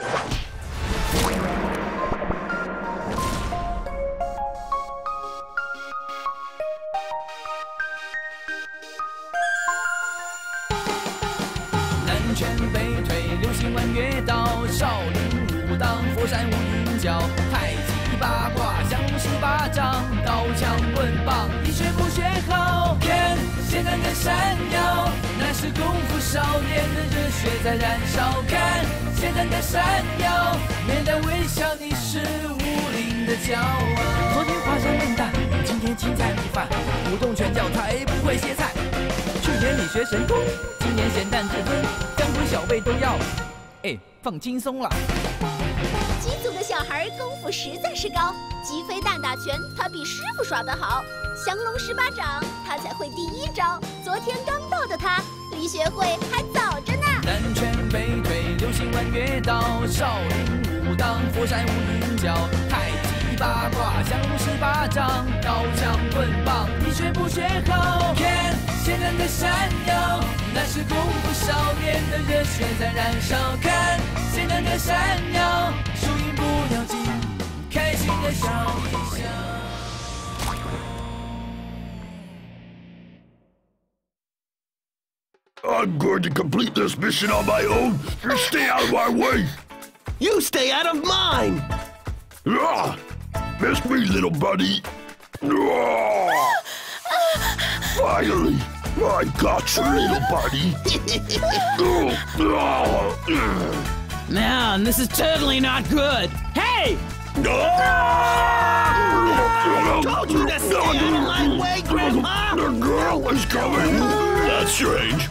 Yeah. 闪耀，那是功夫少年的热血在燃烧。看现在的闪耀，面带微笑，你是武林的骄傲。昨天华山论弹，今天青菜米饭，武动拳脚才不会歇菜。去年你学神功，今年咸蛋至尊，江湖小辈都要，哎，放轻松啦。功夫实在是高，鸡飞蛋打拳他比师傅耍得好，降龙十八掌他才会第一招。昨天刚到的他，离学会还早着呢。南拳北腿，流星弯月刀，少林武当，佛山无影脚，太极八卦，降龙十八掌，刀枪棍棒，你学不学好？看现在的闪耀，那是功夫少年的热血在燃烧。看现在的闪耀，I'm going to complete this mission on my own. You stay out of my way. You stay out of mine! Ah, miss me, little buddy. Ah. Finally, I got you, little buddy. Man, this is totally not good. Hey! Ah. Told you to stay out of my way, Grandpa! The girl is coming. That's strange.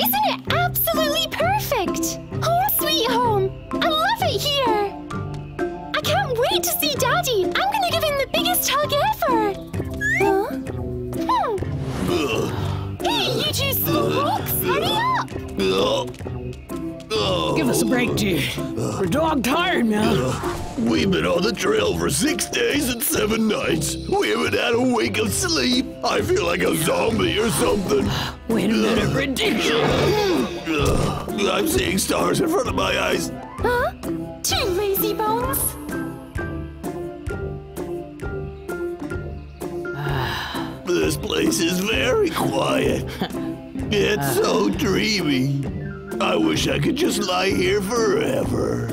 Isn't it absolutely perfect? Home sweet home. I love it here. I can't wait to see Daddy. I'm gonna give him the biggest hug ever. Huh? Hmm. Hey, you two slowpokes, hurry up! Give us a break, dude. We're dog tired, man. We've been on the trail for six days and seven nights. We haven't had a wink of sleep. I feel like a zombie or something. Wait a minute, ridiculous. I'm seeing stars in front of my eyes. Huh? Two lazy bones. This place is very quiet. It's so dreamy. I wish I could just lie here forever.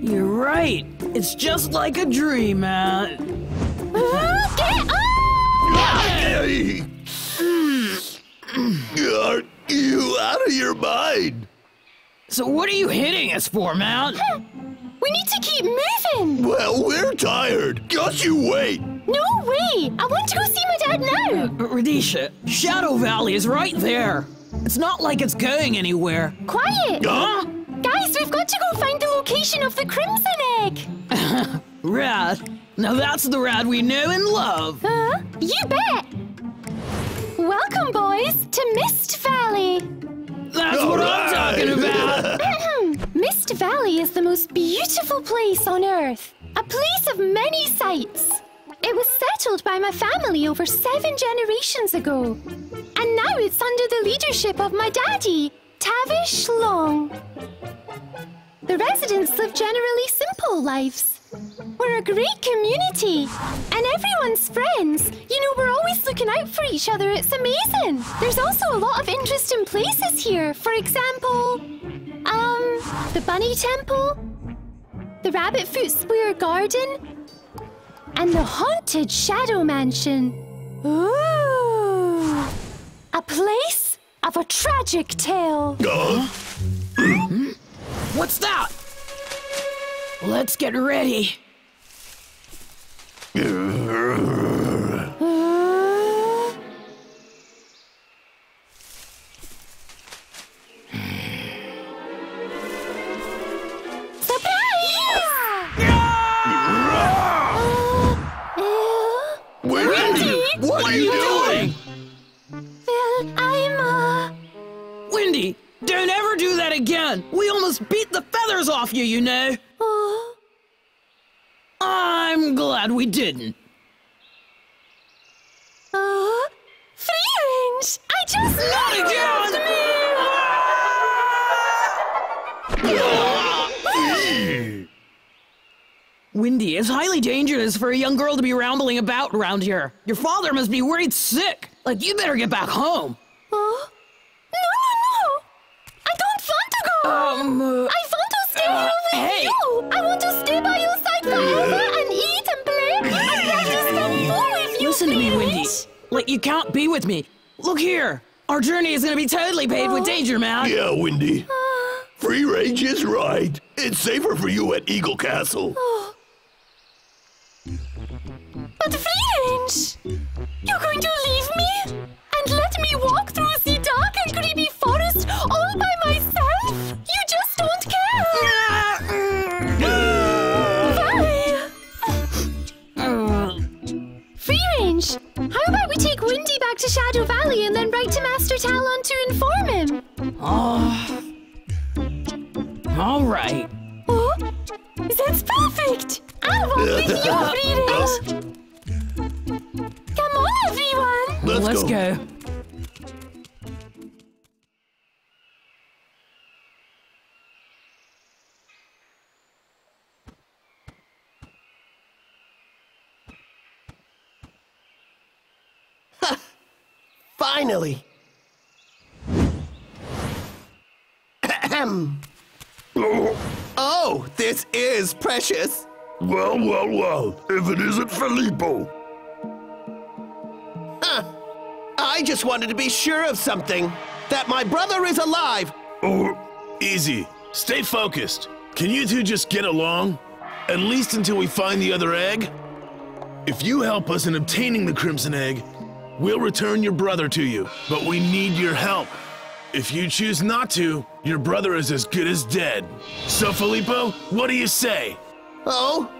You're right. It's just like a dream, man. Ah, get up! Hey! Are you out of your mind? So what are you hitting us for, man? We need to keep moving. Well, we're tired. Just you wait. No way! I want to go see my dad now. But Radisha, Shadow Valley is right there. It's not like it's going anywhere. Quiet! Huh? Guys, we've got to go find the location of the Crimson Egg. Rad. Now that's the rad we know and love. Huh? You bet. Welcome, boys, to Mist Valley. That's what I'm talking about. Mist Valley is the most beautiful place on Earth. A place of many sights. It was settled by my family over seven generations ago. And now it's under the leadership of my daddy, Tavish Long. The residents live generally simple lives. We're a great community, and everyone's friends. You know, we're always looking out for each other. It's amazing. There's also a lot of interesting places here. For example, um, the Bunny Temple, the Rabbit Foot Square Garden, and the Haunted Shadow Mansion. Ooh! A place of a tragic tale. Huh? What's that? Let's get ready. Uh, Surprise! Uh, Wendy, what, are you doing? Off you, you know. Oh, I'm glad we didn't. oh, free range! I just Not loved Windy, it's highly dangerous for a young girl to be rambling about around here. Your father must be worried sick. Like, you better get back home. Oh, no, no, no! I don't want to go! Um, uh, I want to stay here with hey. you! I want to stay by your side forever and eat and play and practice kung fu with you, Listen to me, Wendy. Like, you can't be with me. Look here. Our journey is gonna be totally paved with danger, man. Yeah, Windy. Free range is right. It's safer for you at Eagle Castle. But Free Range, you're going to leave me and let me walk back to Shadow Valley and then write to Master Talon to inform him? Oh. All right. Oh, that's perfect. I'll walk with you, Free Come on, everyone. Let's, Let's go. Finally. Ahem. oh, this is precious. Well, well, well. If it isn't Filippo. Huh. I just wanted to be sure of something that my brother is alive. Oh, Easy. Stay focused. Can you two just get along? At least until we find the other egg? If you help us in obtaining the Crimson Egg, we'll return your brother to you. But we need your help. If you choose not to, your brother is as good as dead. So, Filippo, what do you say? Oh?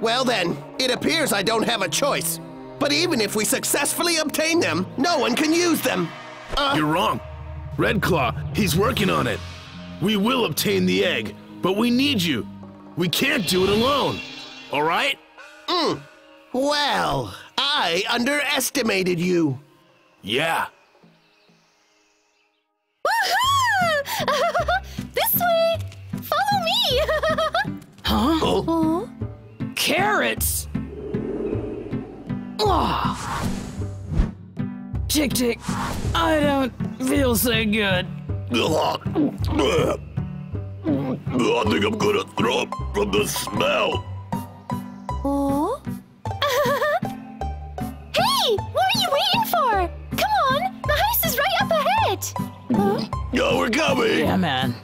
Well then, it appears I don't have a choice. But even if we successfully obtain them, no one can use them. Uh, You're wrong. Red Claw, he's working on it. We will obtain the egg, but we need you. We can't do it alone. All right? Hmm. Well, I underestimated you. Yeah. Woohoo! this way! Follow me! Huh? Oh. Carrots! Oh. Tick tick. I don't feel so good. I think I'm gonna throw up from the smell. oh? Oh, we're coming. Yeah, man.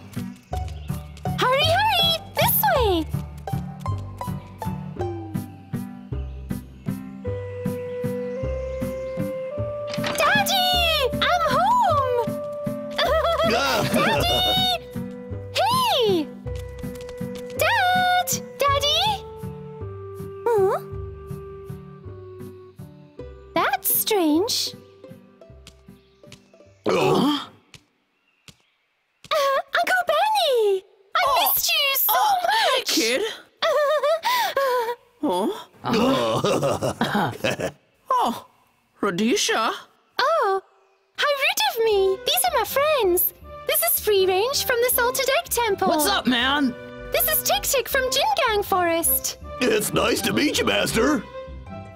Much! Kid? Oh, Radisha? Oh, how rude of me! These are my friends. This is Free Range from the Salted Egg Temple. What's up, man? This is Tick Tick from Jingang Forest. it's nice to meet you, Master. And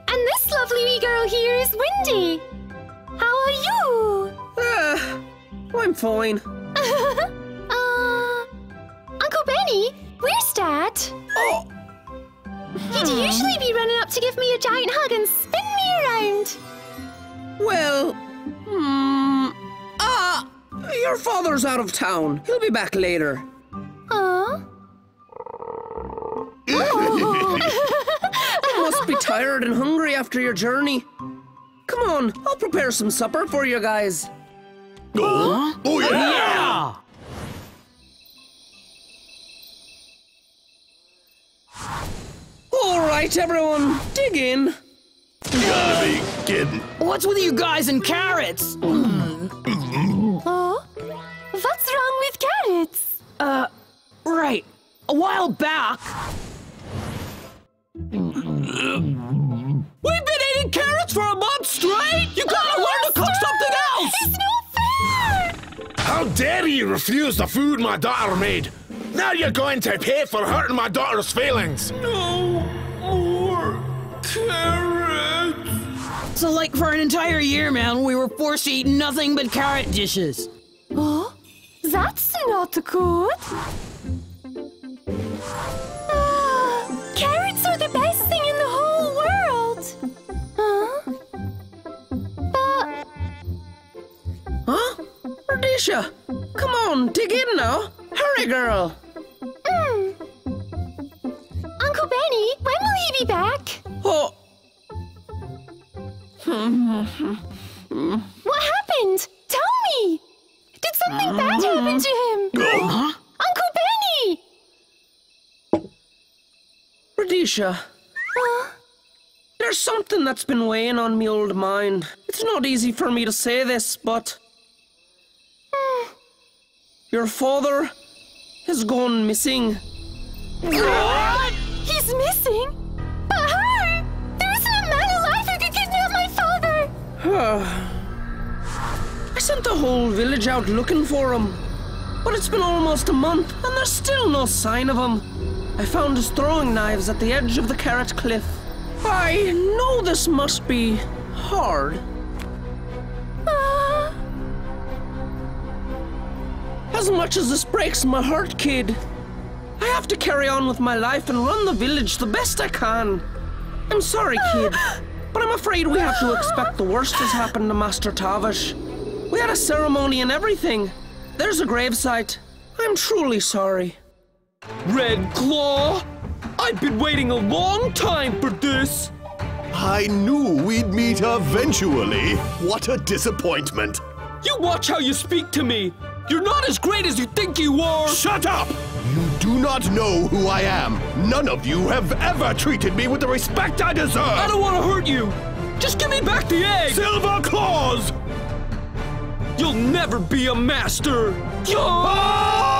this lovely wee girl here is Windy. How are you? Uh, I'm fine. uh, Uncle Benny, where's Dad? Oh, He'd usually be running up to give me a giant hug and spin me around. well, hmm. Ah, your father's out of town. He'll be back later. Aw. You must be tired and hungry after your journey. Come on, I'll prepare some supper for you guys. Oh, oh yeah. Yeah! Right, everyone, dig in. You gotta be kidding. What's with you guys and carrots? Oh? What's wrong with carrots? Uh, right. a while back. We've been eating carrots for a month straight! You gotta learn to cook something else! It's not fair! How dare you refuse the food my daughter made? Now you're going to pay for hurting my daughter's feelings. No more carrots! So, like, for an entire year, man, we were forced to eat nothing but carrot dishes. Oh, that's not good. Ah, carrots are the best thing in the whole world. Huh? But Huh? Radisha, come on, dig in now. Hurry, girl. Something bad happen to him? Uncle Benny! Radisha, Huh? there's something that's been weighing on me old mind. It's not easy for me to say this, but hmm. your father has gone missing. What? He's missing? But how? There isn't a man alive who could kidnap my father! I sent the whole village out looking for him. But it's been almost a month, and there's still no sign of him. I found his throwing knives at the edge of the carrot cliff. I know this must be hard. Ah, As much as this breaks my heart, kid, I have to carry on with my life and run the village the best I can. I'm sorry, kid, but I'm afraid we have to expect the worst has happened to Master Tavish. We had a ceremony and everything. There's a gravesite. I'm truly sorry. Red Claw! I've been waiting a long time for this! I knew we'd meet eventually. What a disappointment. You watch how you speak to me! You're not as great as you think you are! Shut up! You do not know who I am. None of you have ever treated me with the respect I deserve. I don't want to hurt you! Just give me back the egg! Silver Claws! You'll never be a master! Ah!